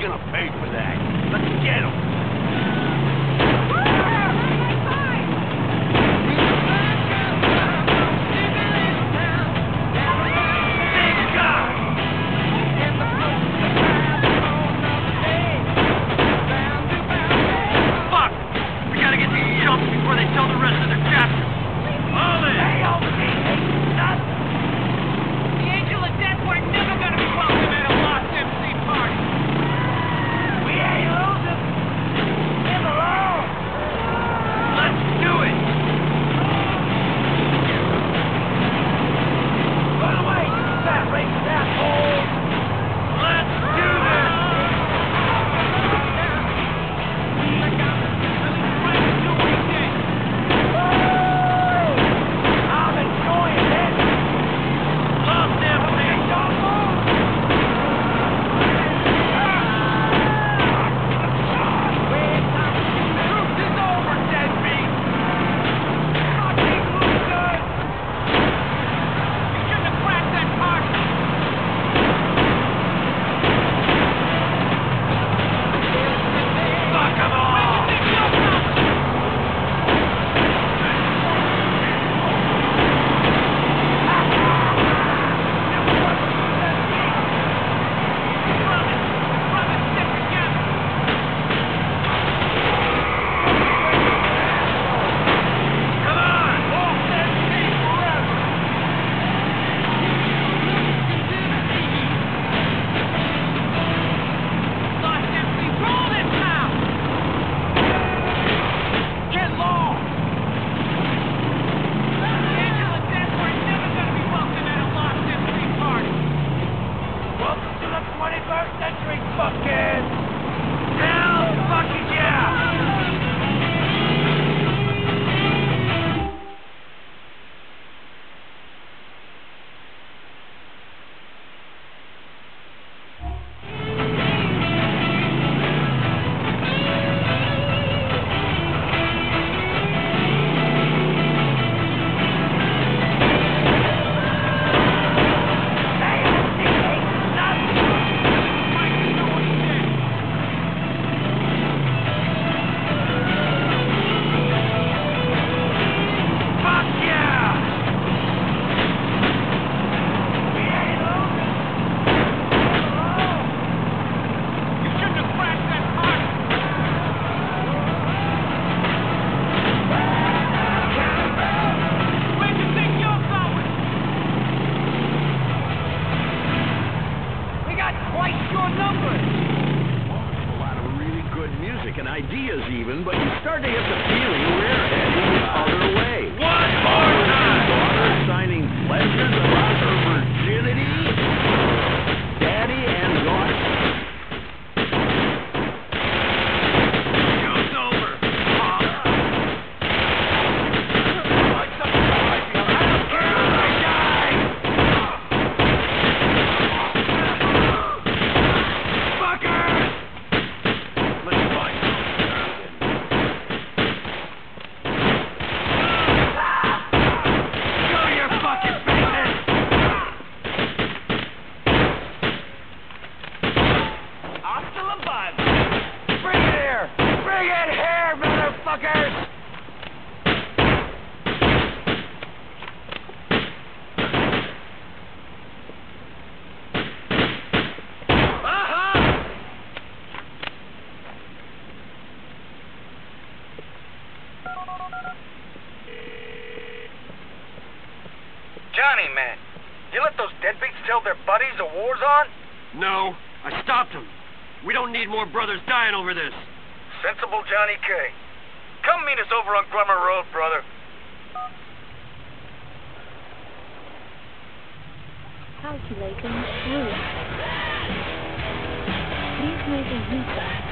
gonna pay for that. Let's get him! even by motherfuckers! Uh-huh! Johnny, man, you let those deadbeats tell their buddies the war's on? No, I stopped them. We don't need more brothers dying over this. Sensible Johnny K. Come meet us over on Grummer Road, brother. Calculating route. Please make a U-turn.